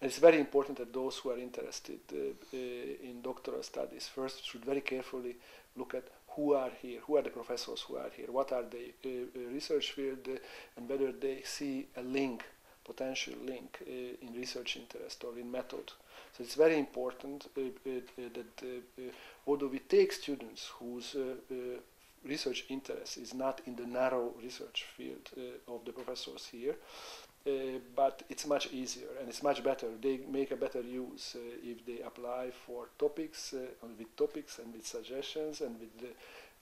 And it's very important that those who are interested uh, uh, in doctoral studies first should very carefully look at who are here, who are the professors who are here, what are the uh, uh, research field, uh, and whether they see a link, potential link in research interest or in method. So it's very important that although we take students whose research interest is not in the narrow research field of the professors here, uh, but it's much easier and it's much better. They make a better use uh, if they apply for topics uh, with topics and with suggestions and with the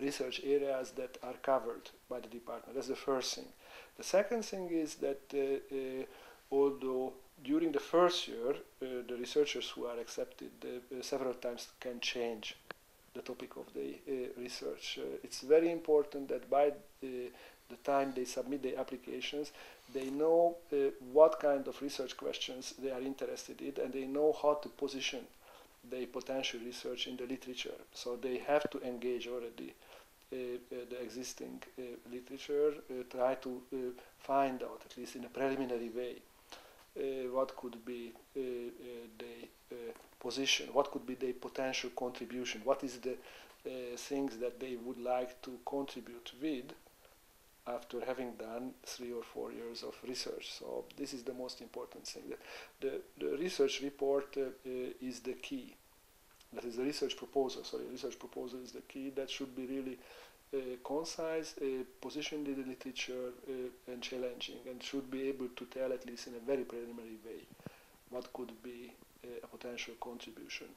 research areas that are covered by the department. That's the first thing. The second thing is that uh, uh, although during the first year the researchers who are accepted several times can change the topic of the research. it's very important that by the time they submit their applications, they know uh, what kind of research questions they are interested in and they know how to position their potential research in the literature. So they have to engage already uh, uh, the existing uh, literature, uh, try to uh, find out, at least in a preliminary way, what could be the position, what could be the potential contribution, what is the things that they would like to contribute with after having done three or four years of research. So this is the most important thing. The, the research report uh, uh, is the key. That is the research proposal. Sorry, research proposal is the key. That should be really uh, concise, uh, positioned in the literature, uh, and challenging, and should be able to tell at least in a very preliminary way what could be uh, a potential contribution